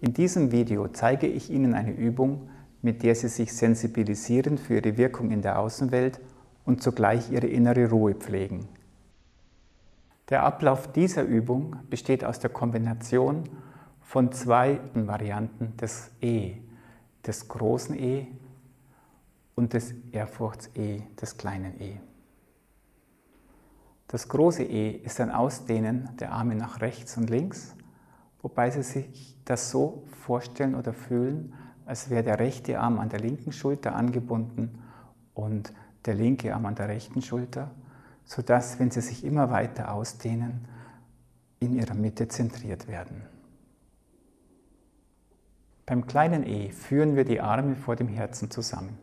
In diesem Video zeige ich Ihnen eine Übung, mit der Sie sich sensibilisieren für Ihre Wirkung in der Außenwelt und zugleich Ihre innere Ruhe pflegen. Der Ablauf dieser Übung besteht aus der Kombination von zwei Varianten des E, des großen E und des Ehrfurchts E, des kleinen E. Das große E ist ein Ausdehnen der Arme nach rechts und links, wobei Sie sich das so vorstellen oder fühlen, als wäre der rechte Arm an der linken Schulter angebunden und der linke Arm an der rechten Schulter, sodass, wenn Sie sich immer weiter ausdehnen, in Ihrer Mitte zentriert werden. Beim kleinen E führen wir die Arme vor dem Herzen zusammen.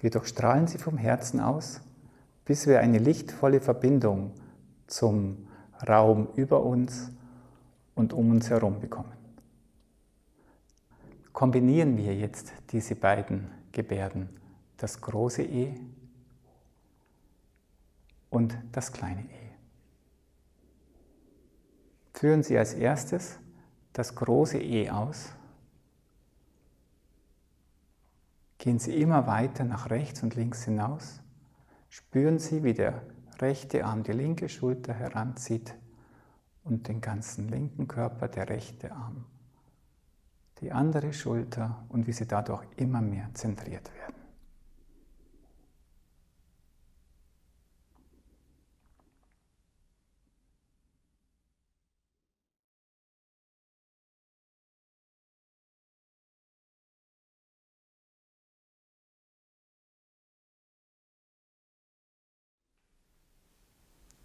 Wir durchstrahlen sie vom Herzen aus bis wir eine lichtvolle Verbindung zum Raum über uns und um uns herum bekommen. Kombinieren wir jetzt diese beiden Gebärden, das große E und das kleine E. Führen Sie als erstes das große E aus. Gehen Sie immer weiter nach rechts und links hinaus Spüren Sie, wie der rechte Arm die linke Schulter heranzieht und den ganzen linken Körper, der rechte Arm, die andere Schulter und wie sie dadurch immer mehr zentriert werden.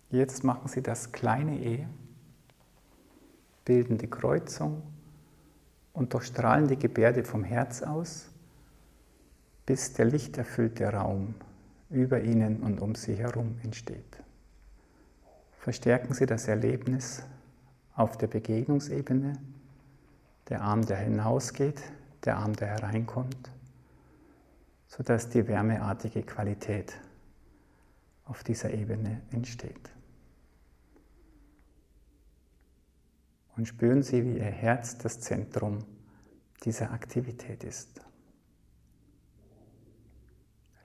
Jetzt machen Sie das kleine E, bilden die Kreuzung und durchstrahlen die Gebärde vom Herz aus, bis der lichterfüllte Raum über Ihnen und um Sie herum entsteht. Verstärken Sie das Erlebnis auf der Begegnungsebene, der Arm, der hinausgeht, der Arm, der hereinkommt, sodass die wärmeartige Qualität auf dieser Ebene entsteht. Und spüren Sie, wie Ihr Herz das Zentrum dieser Aktivität ist.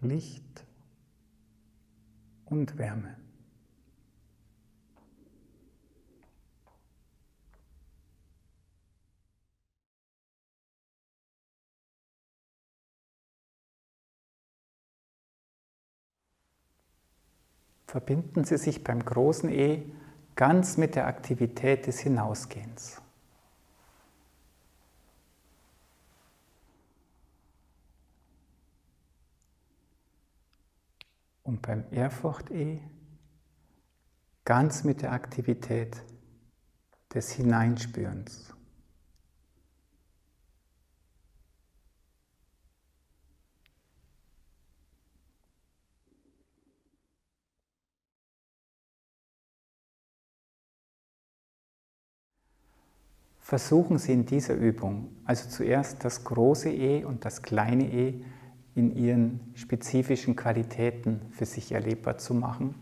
Licht und Wärme. Verbinden Sie sich beim großen E ganz mit der Aktivität des Hinausgehens. Und beim Ehrfurcht-E ganz mit der Aktivität des Hineinspürens. Versuchen Sie in dieser Übung also zuerst das große E und das kleine E in ihren spezifischen Qualitäten für sich erlebbar zu machen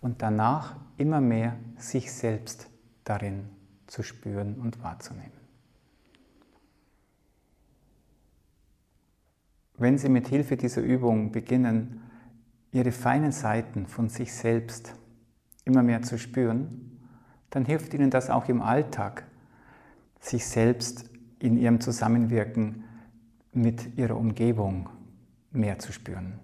und danach immer mehr sich selbst darin zu spüren und wahrzunehmen. Wenn Sie mit Hilfe dieser Übung beginnen, Ihre feinen Seiten von sich selbst immer mehr zu spüren, dann hilft Ihnen das auch im Alltag, sich selbst in ihrem Zusammenwirken mit ihrer Umgebung mehr zu spüren.